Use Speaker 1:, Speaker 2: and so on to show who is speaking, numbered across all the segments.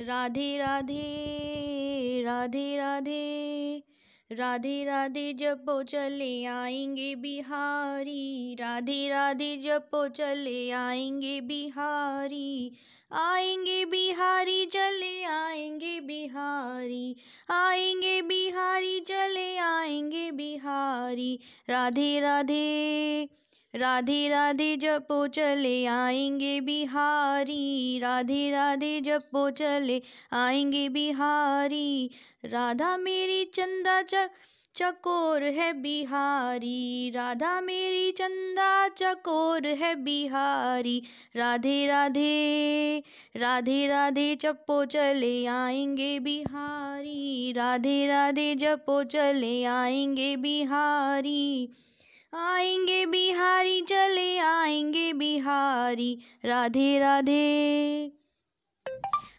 Speaker 1: राधे राधे राधे राधे राधे राधे जपो चले आएँगे बिहारी, राधे राधे जपो चले आएँगे बिहारी आएँगे बिहारी, चले आएँगे बिहारी आएँगे बिहारी, चले आएँगे बिहारी, राधे राधे राधे राधे जपो चले आएँगे बिहारी। राधे राधे जपो चले आएँगे बिहारी। राधा मेरी चंदा च चकोर है बिहारी। राधा मेरी चंदा चकोर है बिहारी। राधे राधे राधे राधे चप्पो चले आएँगे बिहारी। राधे राधे जपो चले आएँगे बिहारी। आएँगे बिहारी चले आएँगे बिहारी। राधे राधे।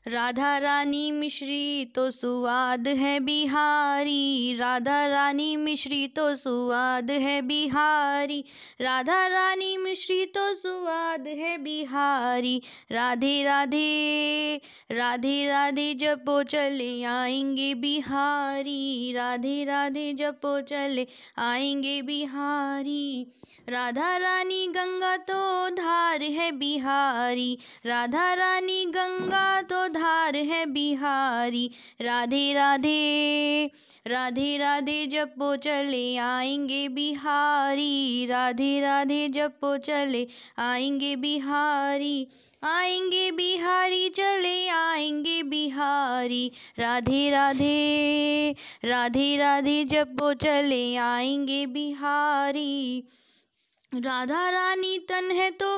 Speaker 1: राधा रानी मिश्री तो सुवाद है बिहारी। राधा रानी मिश्री तो सुवाद है बिहारी। राधा रानी मिश्री तो सुवाद है बिहारी। राधे राधे राधे राधे जपो चले आएँगे बिहारी। राधे राधे जपो चले आएँगे बिहारी। राधा रानी गंगा तो धार है बिहारी। राधा रानी गंगा तो धार है बिहारी। राधे राधे राधे राधे जपो चले आएँगे बिहारी। राधे राधे जपो चले आएँगे बिहारी। आएँगे बिहारी, चले आएँगे बिहारी। राधे राधे राधे राधे जपो चले आएँगे बिहारी। राधा, रानी तन है तो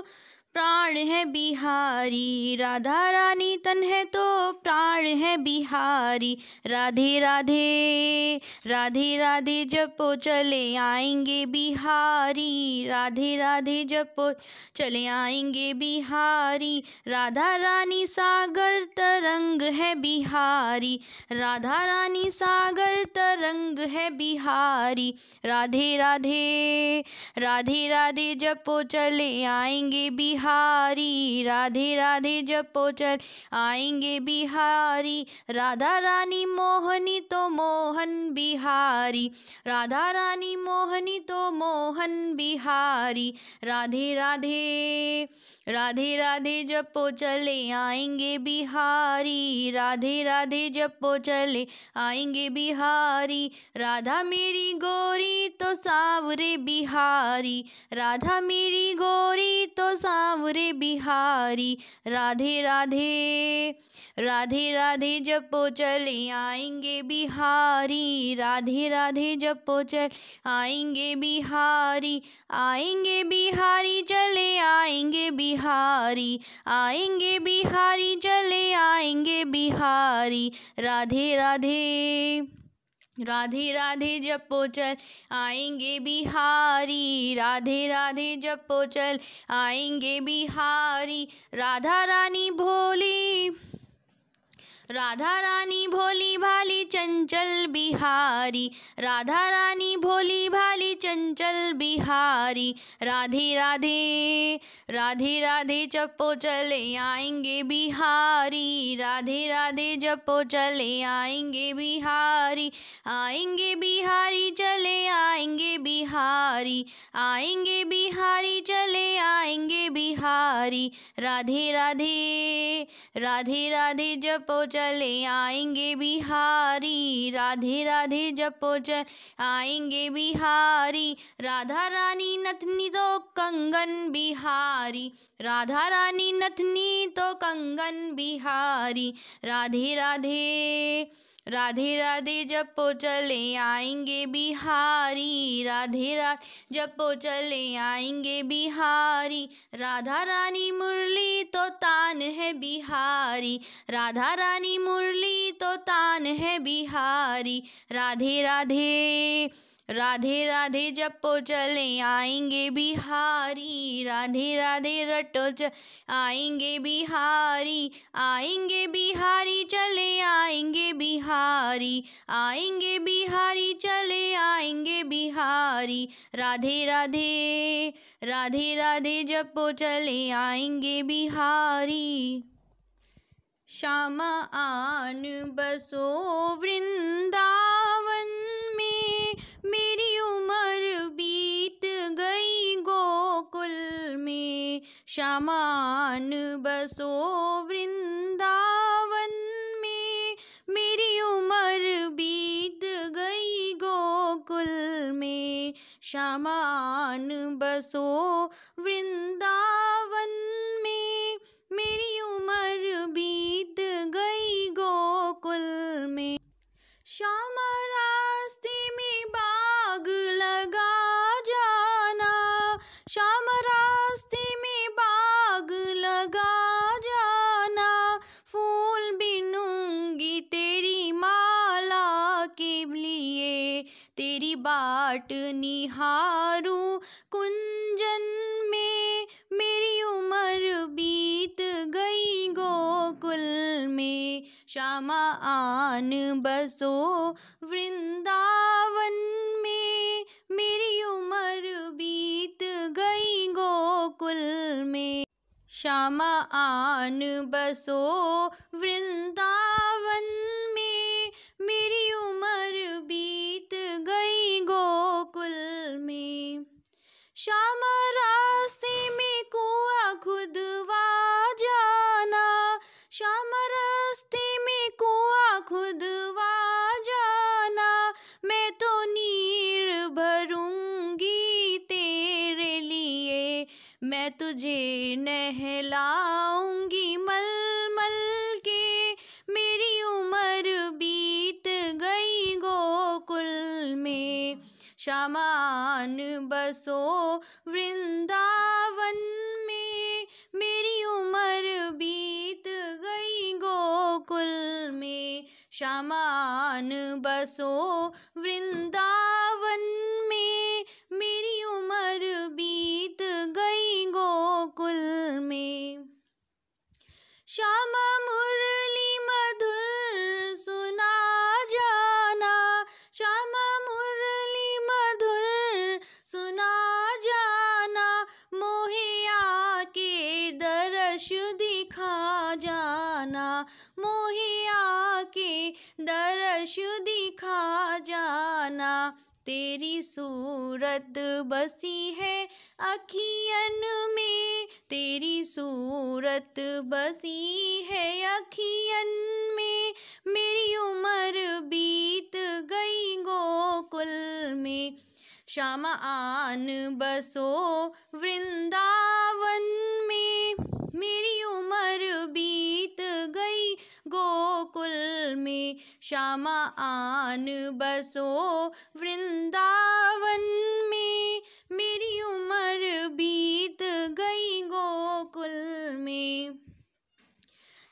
Speaker 1: प्राण है बिहारी, राधा रानी तन है तो प्राण है बिहारी। राधे राधे राधे राधे जपो चले आएँगे बिहारी। राधे राधे जपो चले आएँगे बिहारी। राधा, रानी सागर तरंग है बिहारी। राधा, रानी सागर तरंग है बिहारी। राधे राधे राधे राधे जपो चले आएँगे बिहारी। बिहारी, राधे राधे जपो, चल आएँगे बिहारी। राधा रानी मोहनी तो मोहन बिहारी। राधा रानी मोहनी तो मोहन बिहारी। राधे राधे राधे राधे जपो, चले आएँगे बिहारी। राधे राधे जपो, चले आएँगे बिहारी। राधा मेरी गोरी तो सावरे बिहारी। राधा मेरी गोरी तो सावरे बिहारी। राधे राधे। राधे राधे जपो चले, आएँगे बिहारी। राधे राधे जपो चल, आएँगे बिहारी। आएँगे बिहारी चले, आएँगे बिहारी। आएँगे बिहारी चले, आएँगे बिहारी। राधे राधे। राधे राधे जपो चल, आएँगे बिहारी। राधे राधे जपो चल, आएँगे बिहारी। राधा रानी भोली। राधा रानी भोली भाली चंचल बिहारी। राधा रानी भोली भाली चंचल बिहारी। राधे राधे राधे राधे जपो चले आएँगे बिहारी। राधे राधे जपो चले आएँगे बिहारी। आएँगे बिहारी, चले आएँगे बिहारी। आएँगे बिहारी, चले आएँगे बिहारी। राधे राधे राधे राधे जपो चल चले आएँगे बिहारी, राधे राधे जपो चल आएँगे बिहारी, राधा रानी नथनी तो कंगन बिहारी। राधा रानी नथनी तो कंगन बिहारी। राधे राधे। राधे राधे जपो चले आएँगे बिहारी। राधे राधे जपो चले आएँगे बिहारी। राधा रानी मुरली तो तान है बिहारी। राधा रानी मुरली तो तान है बिहारी। राधे राधे। राधे राधे जपो चले आएँगे बिहारी, राधे राधे रटो च आएँगे बिहारी आएँगे बिहारी चले आएँगे बिहारी आएँगे बिहारी चले आएँगे बिहारी, राधे राधे राधे राधे जपो चले आएँगे बिहारी। श्यामा आन बसो वृंदावन मेरी उम्र बीत गई गोकुल में। श्यामा बसो वृंदावन में। मेरी उम्र बीत गई गोकुल में। श्यामा बसो वृंदावन में। मेरी उम्र बीत गई गोकुल में। श्यामा श्यामा रास्ते में बाग लगा जाना। फूल बिनूँगी तेरी माला के लिए। तेरी बाट निहारूं कुंजन में। मेरी उम्र बीत गई गोकुल में। श्यामा आन बसो वृंदावन श्यामा आन बसो, वृंदावन में मेरी उम्र बीत गई गोकुल में। श्यामा रास्ते में कुआ खुदवा जाना, श्यामा रास्ते में कुआ खुदवा जाना, मैं तो नीर भरूँगी तेरे लिए, मैं तुझे नहलाऊँगी बसो वृंदावन में मेरी उम्र बीत गई गोकुल में। श्यामान बसो वृंदावन में मेरी उम्र बीत गई गोकुल में। श्यामा सुना जाना मोहे के दर्श दिखा जाना। मोहे के दर्श दिखा जाना। तेरी सूरत बसी है अखियन में। तेरी सूरत बसी है अखियन में। मेरी उम्र बीत गई गोकुल में। श्यामा आन बसो वृंदावन में। मेरी उम्र बीत गई गोकुल में। श्यामा आन बसो वृंदावन में। मेरी उम्र बीत गई गोकुल में।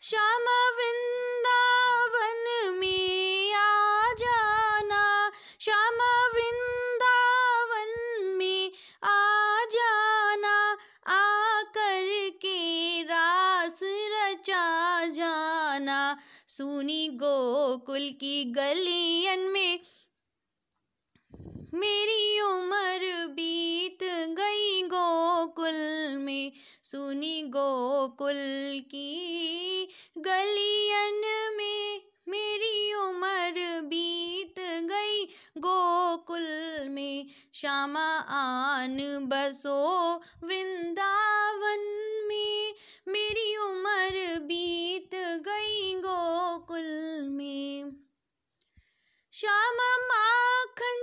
Speaker 1: श्यामा वृंदावन में आ जाना। श्यामा रचा जाना। सुनी गोकुल की गलियन में, मेरी उम्र बीत गई गोकुल में। सुनी गोकुल की गलियन में, मेरी उम्र बीत गई गोकुल में। श्यामा आन बसो वृंदावन श्यामा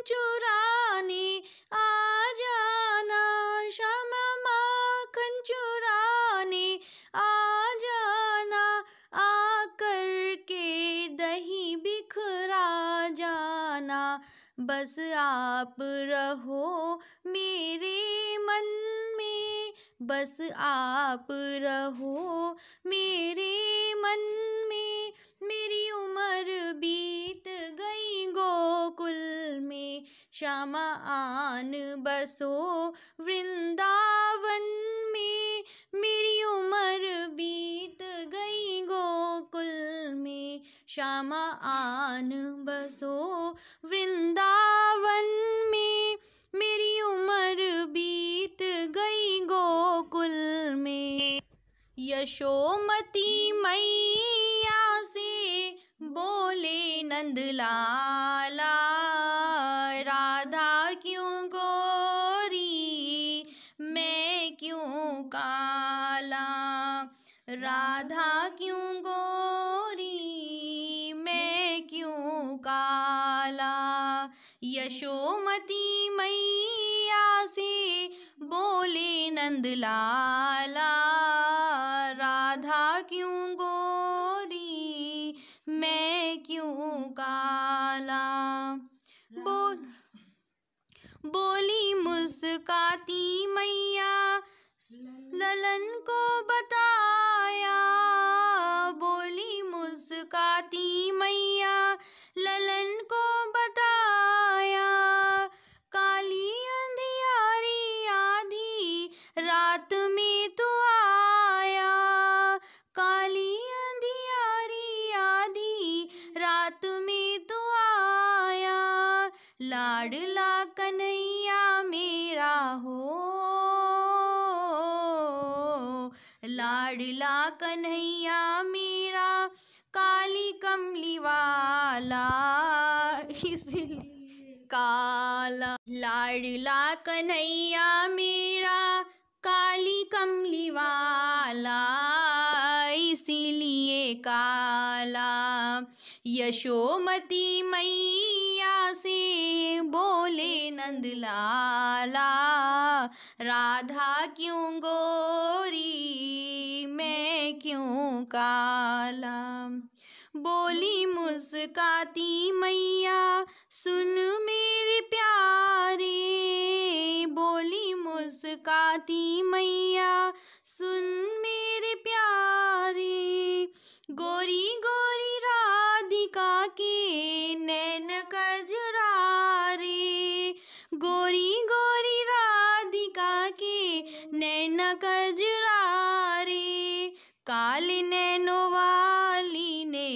Speaker 1: चुराने आ जाना। माखन चुराने आ जाना। आकर के दही बिखरा जाना। बस आप रहो मेरे मन में। बस आप रहो मेरे मन में। मेरी उम्र गई गोकुल में श्यामा आन बसो। वृंदावन में मेरी उम्र बीत गई गोकुल में श्यामा आन बसो। वृंदावन में मेरी उम्र बीत गई गोकुल में यशोमती मैया नंद लाला। बोले नंद लाला राधा क्यों गोरी, मैं क्यों काला? बोल बोली मुस्काती मैया, ललन को बताया। बोली मुस्काती मैया, ललन को बताया लाडला कन्हैया मेरा, काली कमली वाला। इसलिए काला। लाडला कन्हैया मेरा, काली कमली वाला। इसीलिए काला। यशोमती मैया से बोले नंद लाला। राधा क्यों काला बोली मुस्काती मैया, सुन मेरे प्यारे। बोली मुस्काती मैया, सुन मेरे प्यारे। गोरी गोरी राधिका के नैन कजरारे गोरी गोरी राधिका के नैन कजरारे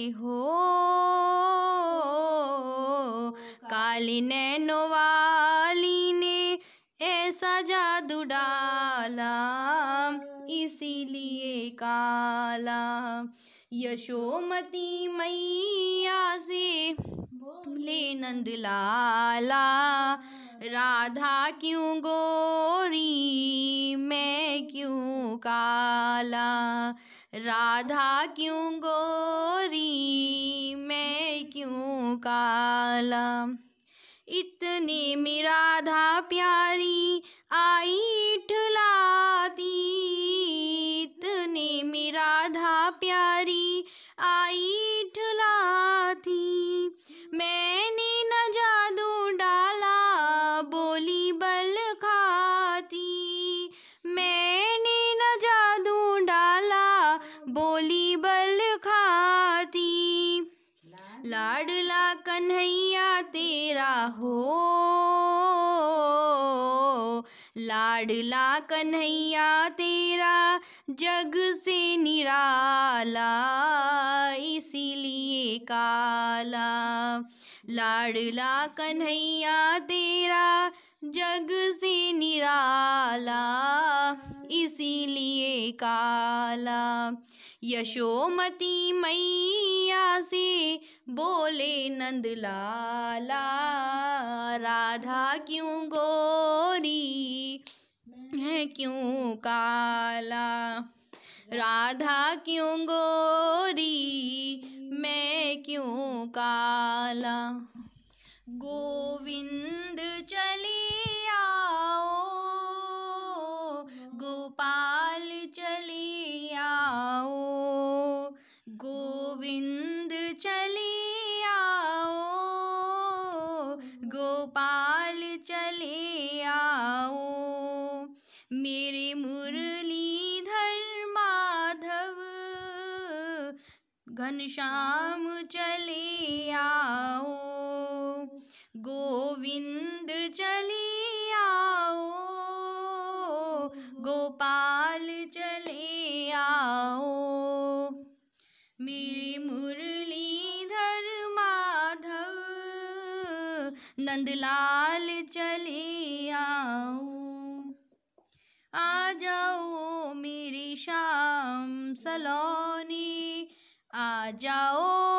Speaker 1: हो। काली नैनो वाली ने ऐसा जादू डाला, इसीलिए काला। यशोमती मैया से ले नंद लाला राधा क्यों गोरी? मैं क्यों काला? राधा क्यों गोरी? मैं क्यों काला? इतने में राधा प्यारी आई ठुलाती। इतने में राधा प्यारी आई ठुलाती। मैंने कन्हैया तेरा हो। लाडला कन्हैया तेरा जग से निराला, इसीलिए काला। लाडला कन्हैया तेरा जग से निराला इसीलिए काला। यशोमती मैया से बोले नंद लाला, राधा क्यों गोरी? है क्यों काला? राधा क्यों गोरी? मैं क्यों काला? गोविंद चले घनश्याम चले आओ। गोविंद चले आओ। गोपाल चले आओ। मेरे मुरलीधर माधव, नंदलाल चले आओ। आ जाओ मेरे श्याम सलोनी आ जाओ मेरे